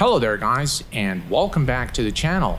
Hello there guys and welcome back to the channel.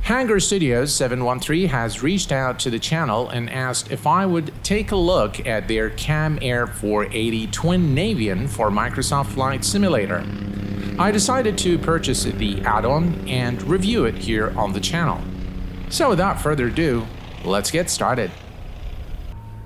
Hangar Studios 713 has reached out to the channel and asked if I would take a look at their Camair 480 Twin Navion for Microsoft Flight Simulator. I decided to purchase the add-on and review it here on the channel. So without further ado, let's get started.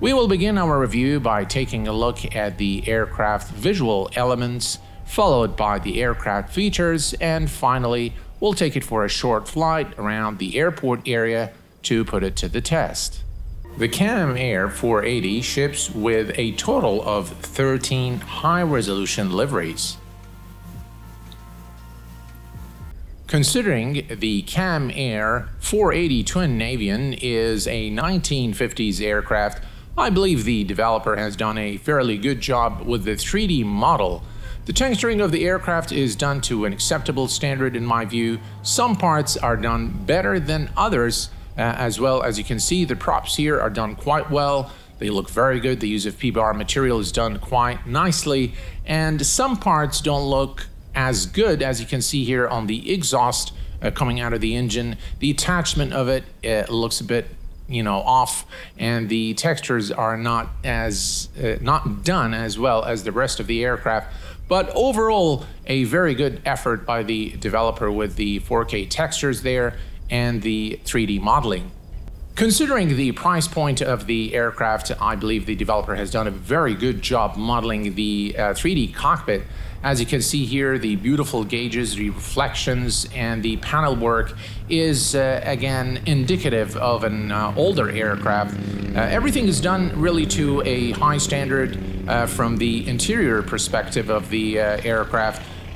We will begin our review by taking a look at the aircraft visual elements, followed by the aircraft features, and finally we'll take it for a short flight around the airport area to put it to the test. The Camair 480 ships with a total of 13 high-resolution liveries. Considering the Camair 480 Twin Navion is a 1950s aircraft, I believe the developer has done a fairly good job with the 3D model the texturing of the aircraft is done to an acceptable standard in my view. Some parts are done better than others uh, as well. As you can see, the props here are done quite well. They look very good. The use of PBR material is done quite nicely. And some parts don't look as good as you can see here on the exhaust uh, coming out of the engine. The attachment of it uh, looks a bit you know off and the textures are not as uh, not done as well as the rest of the aircraft but overall, a very good effort by the developer with the 4K textures there and the 3D modeling. Considering the price point of the aircraft, I believe the developer has done a very good job modeling the uh, 3D cockpit. As you can see here, the beautiful gauges, the reflections, and the panel work is uh, again indicative of an uh, older aircraft. Uh, everything is done really to a high standard uh, from the interior perspective of the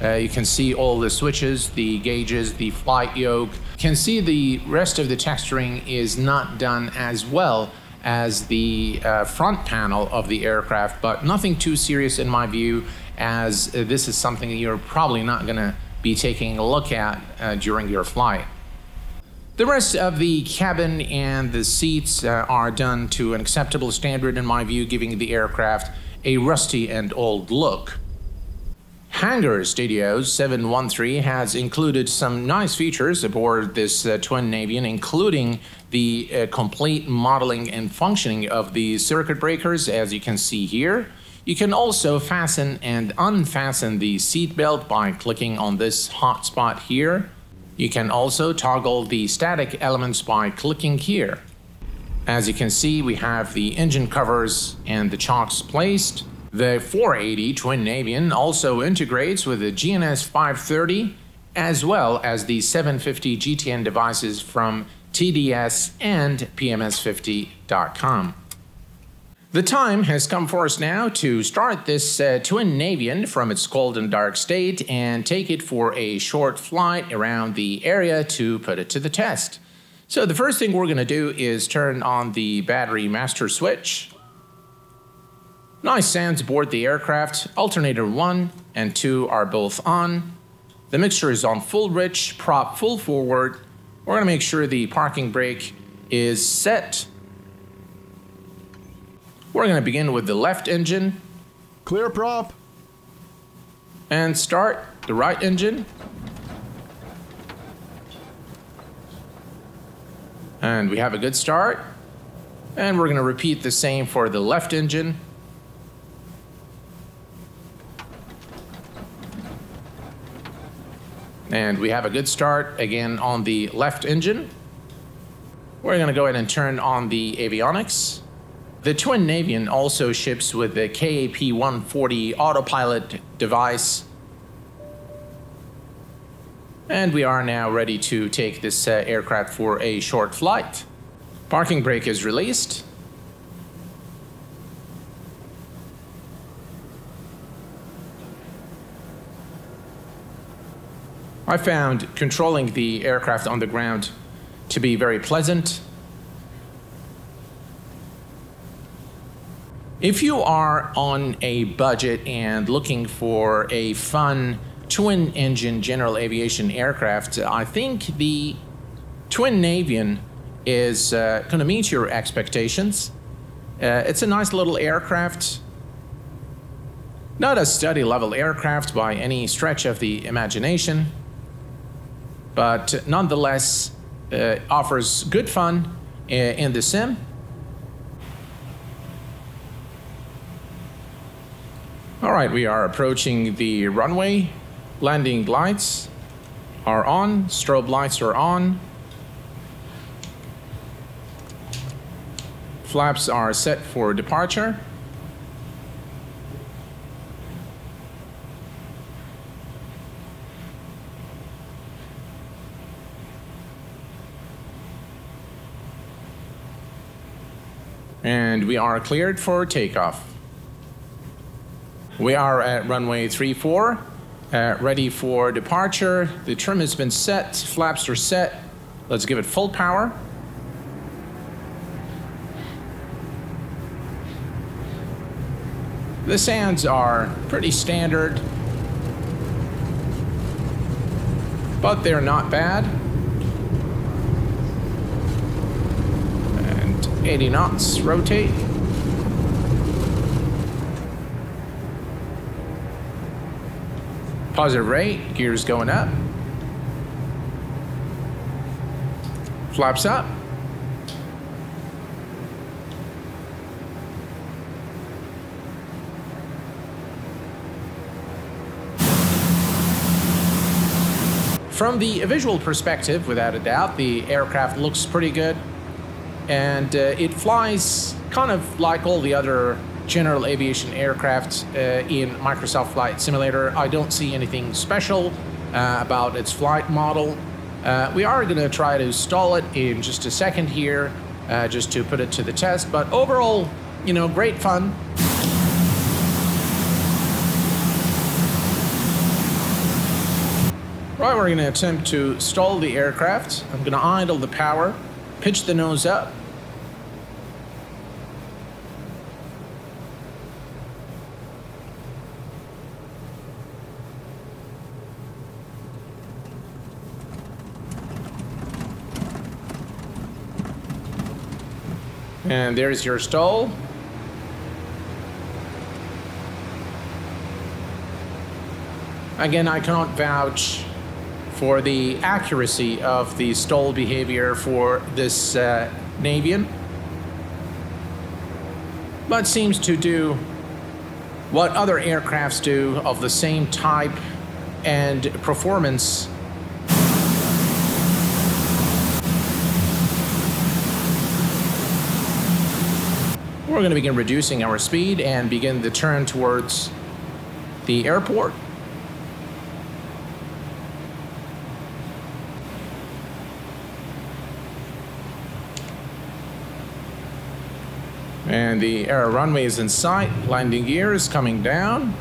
uh, you can see all the switches, the gauges, the flight yoke, You can see the rest of the texturing is not done as well as the uh, front panel of the aircraft, but nothing too serious in my view, as uh, this is something you're probably not going to be taking a look at uh, during your flight. The rest of the cabin and the seats uh, are done to an acceptable standard in my view, giving the aircraft a rusty and old look. Hangar Studios 713 has included some nice features aboard this uh, twin Navion, including the uh, complete modeling and functioning of the circuit breakers, as you can see here. You can also fasten and unfasten the seatbelt by clicking on this hotspot here. You can also toggle the static elements by clicking here. As you can see, we have the engine covers and the chocks placed. The 480 Twin Navion also integrates with the GNS 530 as well as the 750 GTN devices from TDS and PMS50.com. The time has come for us now to start this uh, Twin Navion from its cold and dark state and take it for a short flight around the area to put it to the test. So the first thing we're going to do is turn on the battery master switch Nice sounds aboard the aircraft. Alternator 1 and 2 are both on. The mixture is on full rich, prop full forward. We're going to make sure the parking brake is set. We're going to begin with the left engine. Clear prop. And start the right engine. And we have a good start. And we're going to repeat the same for the left engine. And we have a good start again on the left engine. We're going to go ahead and turn on the avionics. The Twin Navion also ships with the KAP-140 autopilot device. And we are now ready to take this uh, aircraft for a short flight. Parking brake is released. I found controlling the aircraft on the ground to be very pleasant. If you are on a budget and looking for a fun twin engine general aviation aircraft, I think the Twin Navion is uh, going to meet your expectations. Uh, it's a nice little aircraft. Not a study level aircraft by any stretch of the imagination, but nonetheless uh, offers good fun uh, in the sim. All right, we are approaching the runway. Landing lights are on, strobe lights are on. Flaps are set for departure. And we are cleared for takeoff. We are at runway 34, uh, ready for departure. The trim has been set, flaps are set. Let's give it full power. The sands are pretty standard, but they're not bad. And 80 knots, rotate. Positive rate, gears going up. Flaps up. From the visual perspective, without a doubt, the aircraft looks pretty good. And uh, it flies kind of like all the other general aviation aircraft uh, in Microsoft Flight Simulator. I don't see anything special uh, about its flight model. We are going to try to stall it in just a second here, just to put it to the test. But overall, you know, great fun. Right, we're going to attempt to stall the aircraft. I'm going to idle the power, pitch the nose up. And there's your stall. Again, I cannot vouch for the accuracy of the stall behavior for this uh, Navion, but seems to do what other aircrafts do of the same type and performance. We're going to begin reducing our speed and begin the turn towards the airport. And the air runway is in sight. Landing gear is coming down.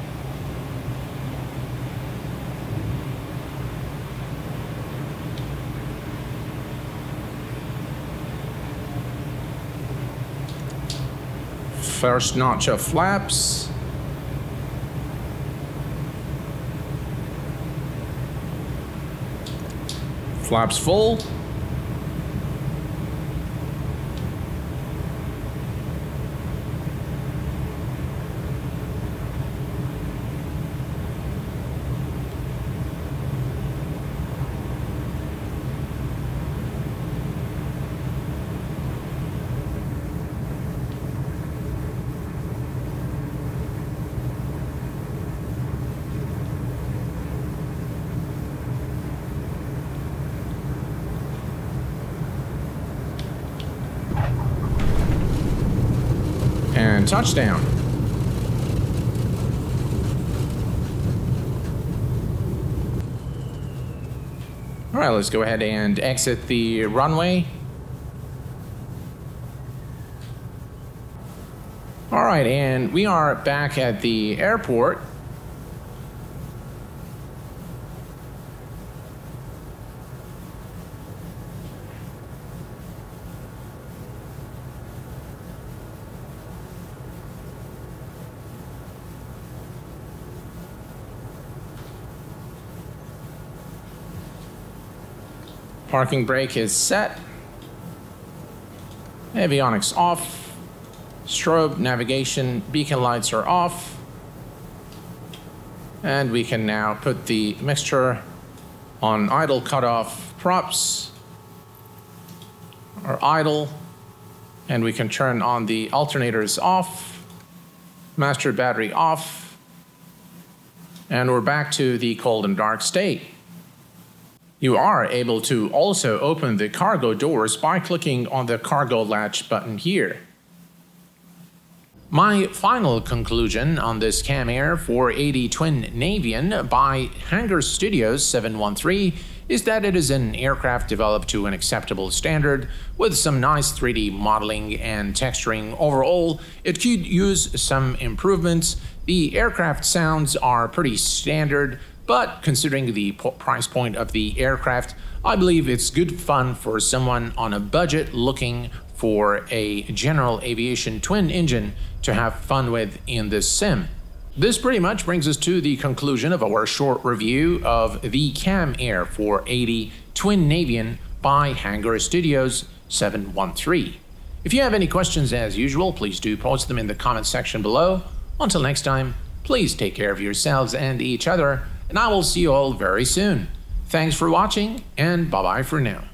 First notch of flaps. Flaps full. And touchdown. All right, let's go ahead and exit the runway. All right, and we are back at the airport. Parking brake is set. Avionics off. Strobe, navigation, beacon lights are off. And we can now put the mixture on idle cutoff props or idle. And we can turn on the alternators off, master battery off, and we're back to the cold and dark state. You are able to also open the cargo doors by clicking on the cargo latch button here. My final conclusion on this Camair 480 Twin Navion by Hangar Studios 713 is that it is an aircraft developed to an acceptable standard with some nice 3D modeling and texturing. Overall, it could use some improvements. The aircraft sounds are pretty standard, but considering the price point of the aircraft, I believe it's good fun for someone on a budget looking for a general aviation twin engine to have fun with in this sim. This pretty much brings us to the conclusion of our short review of the Camair 480 Twin Navion by Hangar Studios 713. If you have any questions as usual, please do post them in the comment section below. Until next time, please take care of yourselves and each other, and I will see you all very soon. Thanks for watching, and bye bye for now.